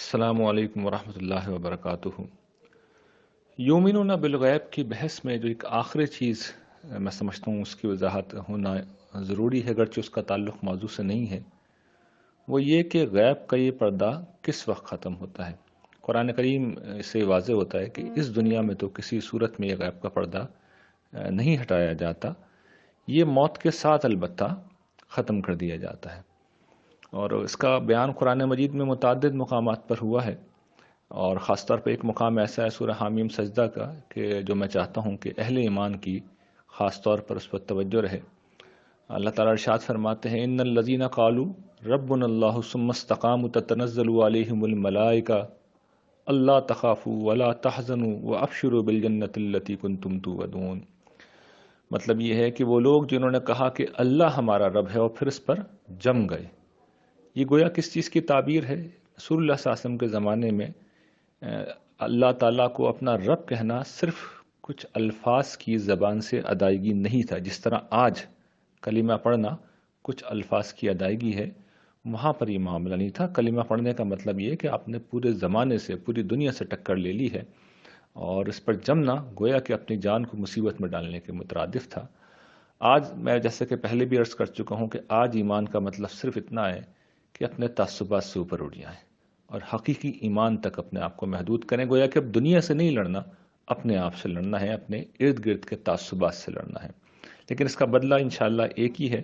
السلام علیکم ورحمۃ اللہ وبرکاتہ۔ یومن بالغیب کی بحث میں جو ایک آخری چیز میں سمجھتا ہوں، اس کی وضاحت ہونا ضروری ہے، اگرچہ اس کا تعلق موضوع سے نہیں ہے۔ وہ یہ کہ غیب کا یہ پردہ کس وقت ختم ہوتا ہے؟ قرآن کریم سے واضح ہوتا ہے کہ اس دنیا میں تو کسی صورت میں یہ غیب کا پردہ نہیں ہٹایا جاتا۔ یہ موت کے ساتھ البتہ ختم کر دیا جاتا ہے۔ اور اس کا بیان قرآن مجید میں متعدد مقامات پر ہوا ہے اور خاص طور پہ ایک مقام ایسا ہے سورہ حامیم سجدہ کا کہ جو میں چاہتا ہوں کہ اہل ایمان کی خاص طور پر اس پر توجہ رہے۔ اللہ تعالیٰ ارشاد فرماتے ہیں، ان الزین قالو رب اللہ سمستقام تنزل علیہم الملائکہ، اللہ تخاف ولا تحزن و افشر بالجنت التی کن تم تو ودون مطلب یہ ہے کہ وہ لوگ جنہوں نے کہا کہ اللہ ہمارا رب ہے اور پھر اس پر جم گئے۔ یہ گویا کس چیز کی تعبیر ہے؟ رسول اللہ صلی اللہ علیہ وسلم کے زمانے میں اللہ تعالیٰ کو اپنا رب کہنا صرف کچھ الفاظ کی زبان سے ادائیگی نہیں تھا۔ جس طرح آج کلمہ پڑھنا کچھ الفاظ کی ادائیگی ہے، وہاں پر یہ معاملہ نہیں تھا۔ کلمہ پڑھنے کا مطلب یہ کہ آپ نے پورے زمانے سے، پوری دنیا سے ٹکر لے لی ہے اور اس پر جمنا گویا کہ اپنی جان کو مصیبت میں ڈالنے کے مترادف تھا۔ آج میں جیسے کہ پہلے بھی عرض کر چکا ہوں کہ آج ایمان کا مطلب صرف اتنا ہے کہ اپنے تعصبات سے اوپر اٹھ جائیں اور حقیقی ایمان تک اپنے آپ کو محدود کریں۔ گویا کہ اب دنیا سے نہیں لڑنا، اپنے آپ سے لڑنا ہے، اپنے ارد گرد کے تعصبات سے لڑنا ہے۔ لیکن اس کا بدلہ انشاءاللہ ایک ہی ہے،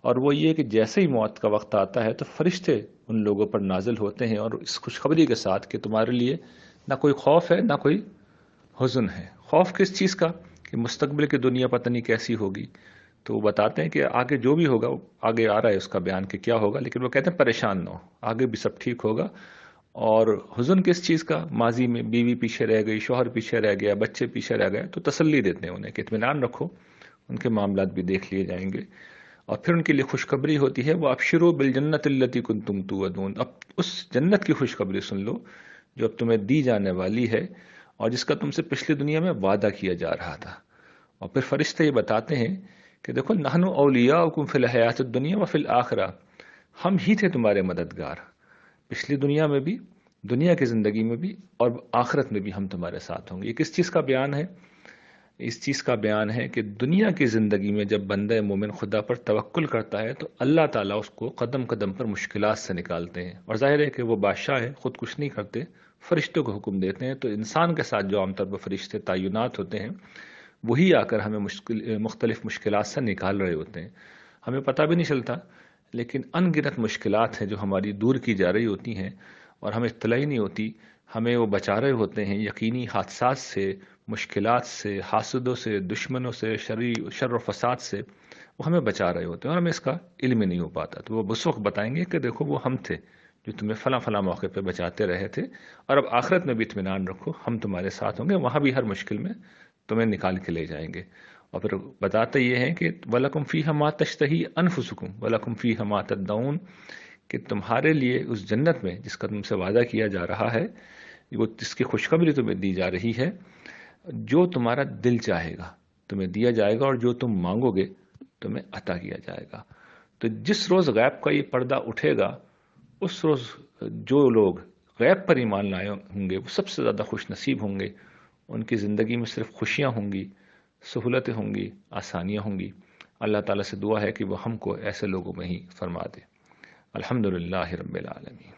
اور وہ یہ کہ جیسے ہی موت کا وقت آتا ہے تو فرشتے ان لوگوں پر نازل ہوتے ہیں اور اس خوشخبری کے ساتھ کہ تمہارے لیے نہ کوئی خوف ہے، نہ کوئی حزن ہے۔ خوف کس چیز کا؟ کہ مستقبل کی دنیا پتہ نہیں کیسی ہوگی۔ تو وہ بتاتے ہیں کہ آگے جو بھی ہوگا، آگے آ رہا ہے اس کا بیان کہ کیا ہوگا، لیکن وہ کہتے ہیں پریشان نہ ہو، آگے بھی سب ٹھیک ہوگا۔ اور حزن کس چیز کا؟ ماضی میں بیوی پیچھے رہ گئی، شوہر پیچھے رہ گیا، بچے پیچھے رہ گئے، تو تسلی دیتے ہیں انہیں کہ اطمینان رکھو، ان کے معاملات بھی دیکھ لیے جائیں گے۔ اور پھر ان کے لیے خوشخبری ہوتی ہے وہ اب شروع بل جنت التی کن تم تو ادون اب اس جنت کی خوشخبری سن لو جو اب تمہیں دی جانے والی ہے اور جس کا تم سے پچھلی دنیا میں وعدہ کیا جا رہا تھا۔ اور پھر فرشتے یہ بتاتے ہیں کہ دیکھو نہن اولیا کم فی الحیات دنیا و فی الآخرہ ہم ہی تھے تمہارے مددگار، پچھلی دنیا میں بھی، دنیا کی زندگی میں بھی اور آخرت میں بھی ہم تمہارے ساتھ ہوں گے۔ یہ کس چیز کا بیان ہے؟ اس چیز کا بیان ہے کہ دنیا کی زندگی میں جب بندہ مومن خدا پر توکل کرتا ہے تو اللہ تعالیٰ اس کو قدم قدم پر مشکلات سے نکالتے ہیں۔ اور ظاہر ہے کہ وہ بادشاہ ہے، خود کچھ نہیں کرتے، فرشتوں کو حکم دیتے ہیں۔ تو انسان کے ساتھ جو عام طور پر فرشتے تعینات ہوتے ہیں وہی آ کر ہمیں مشکل مختلف مشکلات سے نکال رہے ہوتے ہیں۔ ہمیں پتہ بھی نہیں چلتا، لیکن ان گنت مشکلات ہیں جو ہماری دور کی جا رہی ہوتی ہیں اور ہمیں اطلاع نہیں ہوتی۔ ہمیں وہ بچا رہے ہوتے ہیں یقینی حادثات سے، مشکلات سے، حاسدوں سے، دشمنوں سے شر و فساد سے وہ ہمیں بچا رہے ہوتے ہیں اور ہمیں اس کا علم نہیں ہو پاتا۔ تو وہ بس وقت بتائیں گے کہ دیکھو وہ ہم تھے جو تمہیں فلاں فلاں موقع پہ بچاتے رہے تھے۔ اور اب آخرت میں بھی اطمینان رکھو، ہم تمہارے ساتھ ہوں گے، وہاں بھی ہر مشکل میں تمہیں نکال کے لے جائیں گے۔ اور پھر بتاتے یہ ہیں کہ ولاکم فی ہما تشتہی انفسکم ولاکم فی ہما تدعون کہ تمہارے لیے اس جنت میں جس کا تم سے وعدہ کیا جا رہا ہے، وہ جس کی خوشخبری تمہیں دی جا رہی ہے، جو تمہارا دل چاہے گا، تمہیں دیا جائے گا اور جو تم مانگو گے، تمہیں عطا کیا جائے گا۔ تو جس روز غیب کا یہ پردہ اٹھے گا، اس روز جو لوگ غیب پر ایمان لائے ہوں گے، وہ سب سے زیادہ خوش نصیب ہوں گے۔ ان کی زندگی میں صرف خوشیاں ہوں گی، سہولتیں ہوں گی، آسانیاں ہوں گی۔ اللہ تعالیٰ سے دعا ہے کہ وہ ہم کو ایسے لوگوں میں ہی فرما دے۔ الحمد رب العالمین۔